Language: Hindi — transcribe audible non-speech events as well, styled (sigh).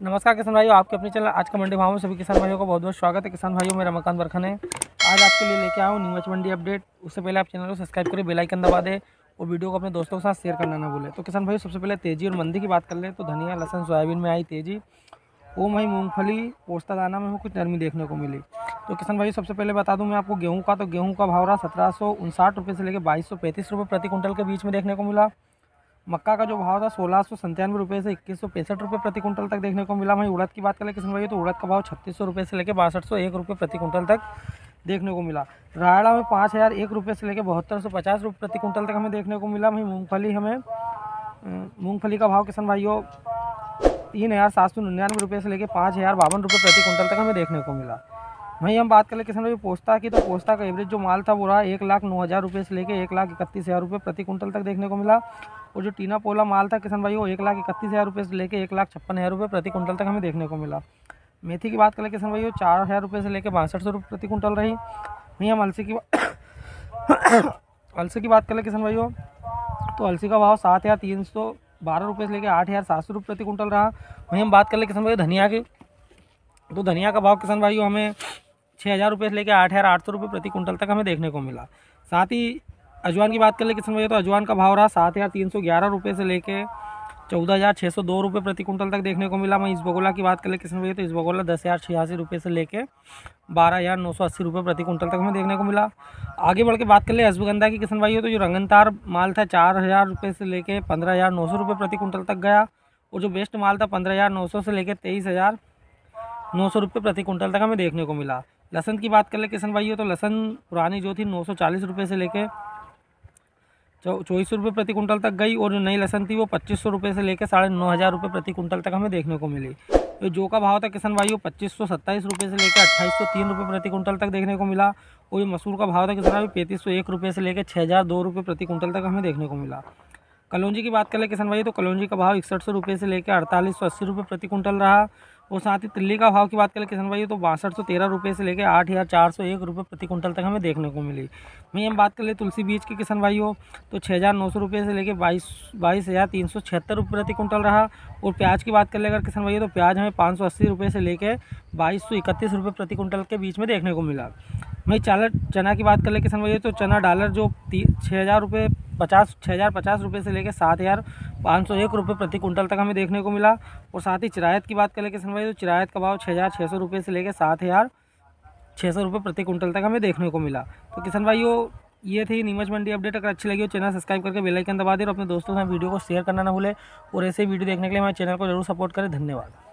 नमस्कार किसान भाइयों, आपके अपने चैनल आज का मंडी भाव में सभी किसान भाइयों का बहुत बहुत स्वागत है। किसान भाइयों, मेरा मकान बरखन है। आज आपके लिए लेके आया हूँ नीमच मंडी अपडेट। उससे पहले आप चैनल को सब्सक्राइब करें, बेल आइकन दबा दें और वीडियो को अपने दोस्तों के साथ शेयर करना ना भूलें। तो किसान भाइयों, सबसे पहले तेज़ी और मंदी की बात कर ले तो धनिया, लहसन, सोयाबीन में आई तेज़ी। वो वही मूँगफली, पोस्ता दाना में कुछ नरमी देखने को मिली। तो किसान भाई सबसे पहले बता दूँ मैं आपको गेहूँ का। तो गेहूँ का भाव रहा सत्रह सौ रुपये से लेकर बाईस सौ पैंतीस रुपये प्रति क्विंटल के बीच में देखने को मिला। मक्का का जो भाव था सोलह सौ संतानवे रुपये से इक्कीस सौ पैंसठ रुपये प्रति क्विंटल तक देखने को मिला। वहीं उड़द की बात करें किसान भाई तो उड़द का भाव छत्तीस सौ रुपये से लेकर बासठ सौ एक रुपये प्रति क्विंटल तक देखने को मिला। रायड़ा में पाँच हज़ार एक रुपये से लेकर बहत्तर सौ पचास रुपये प्रति क्विंटल तक हमें देखने को मिला। वहीं मूँगफली हमें मूँगफली का भाव किसान भाइयों तीन हज़ार सात सौ निन्यानवे रुपये से लेकर पाँच हज़ार बावन रुपये प्रति क्विंटल तक हमें देखने को मिला। वहीं हम बात करें किसान भाई, पोस्ता की तो पोस्ता का एवरेज जो माल था वो रहा एक लाख नौ हज़ार रुपये से लेकर एक लाख इकतीस हज़ार रुपये प्रति क्विंटल तक देखने को मिला। और जो टीना पोला माल था किसान भाई, वो एक लाख इकतीस हज़ार रुपये से लेकर एक लाख छप्पन हज़ार रुपये प्रति कुंटल तक हमें देखने को मिला। मेथी की बात करें किसान भाई, वो चार हज़ार रुपये से लेकर बासठ सौ रुपये प्रति कुंटल रही। वहीं हम अलसी की (coughs) अलसी की बात करें किसान भाई तो अलसी का भाव सात हज़ार तीन सौ बारह रुपये से लेकर आठ हज़ार सात सौ रुपये प्रति कुंटल रहा। वहीं हम बात कर ले किसान भाई, धनिया की। तो धनिया का भाव किसान भाई हमें छः हज़ार रुपये से लेकर आठ हज़ार आठ सौ रुपये प्रति कुंटल तक हमें देखने को मिला। साथ ही अजवान की बात कर ले किसान भाई तो अजवान का भाव रहा सात हज़ार तीन सौ ग्यारह रुपये से लेकर चौदह हज़ार छः सौ दो रुपये प्रति कुंटल तक देखने को मिला। वहीं इस बगोला की बात कर ले किसान भाई तो इस बगोला दस हज़ार छियासी रुपये से लेकर बारह हज़ार नौ सौ अस्सी रुपये प्रति कुंटल तक हमें देखने को मिला। आगे बढ़ के बात कर ले अजबगंधा की किसान भाई तो जो रंगनतार माल था चार हज़ार रुपये से लेकर पंद्रह हज़ार नौ सौ रुपये प्रति कुंटल तक गया। और जो बेस्ट माल था पंद्रह हज़ार नौ सौ से लेकर तेईस हज़ार नौ सौ रुपये प्रति कुंटल तक हमें देखने को मिला। लहसन की बात कर ले किसान भाई तो लहसन पुरानी जो थी नौ सौ चालीस रुपये से लेकर चौबीस रुपये प्रति कुंटल तक गई और जो नई लहसन थी वो पच्चीस सौ रुपये से लेकर साढ़े नौ हज़ार रुपये प्रति कुंटल तक हमें देखने को मिली। तो जो का भाव था किसान भाई वो पच्चीस सौ सत्ताईस रुपये से लेकर अट्ठाईस सौ तीन रुपये प्रति कुंटल तक देखने को मिला। और जो मसूर का भाव था किसान भाई पैंतीस सौ एक रुपये से लेकर छः हज़ार दो रुपये प्रति कुंटल तक हमें देखने को मिला। कलौजी की बात करें किसान भाई तो कलौजी का भाव इकसठ सौ रुपये से लेकर अड़तालीस सौ अस्सी रुपये प्रति कुंटल रहा। और साथ ही तिल्ली का भाव की बात करें किसान भाई तो बासठ सौ तेरह रुपये से लेकर आठ हज़ार चार सौ एक रुपये प्रति कुंटल तक हमें देखने को मिली। वहीं हम बात कर ले तुलसी बीज के किसान भाई हो तो छः हज़ार नौ सौ रुपये से लेकर बाईस बाईस हज़ार तीन सौ छिहत्तर रुपये प्रति कुंटल रहा। और प्याज की बात कर ले अगर किसान भाई तो प्याज हमें पाँच सौ अस्सी रुपये से लेकर बाईस सौ इकतीस रुपये प्रति कुंटल के बीच में देखने को मिला। वहीं चालर चना की बात कर ले किसान भाई तो चना डॉलर जो छः हज़ार रुपये पचास छः हज़ार, पचास रुपये से लेकर सात हज़ार, पाँच सौ एक रुपये प्रति कुंटल तक हमें देखने को मिला। और साथ ही चिरायत की बात कर ले किसान भाई तो चिरायत का भाव छः हज़ार छः सौ रुपये से लेकर सात हज़ार छः सौ रुपये प्रति कुंटल तक हमें देखने को मिला। तो किसान भाइयों, ये थी नीमच मंडी अपडेट। अगर अच्छी लगी हो, चैनल सब्सक्राइब करके बेल आइकन दबा दे और अपने दोस्तों से वीडियो को शेयर करना ना भूले। और ऐसे वीडियो देखने के लिए हमारे चैनल को ज़रूर सपोर्ट करें। धन्यवाद।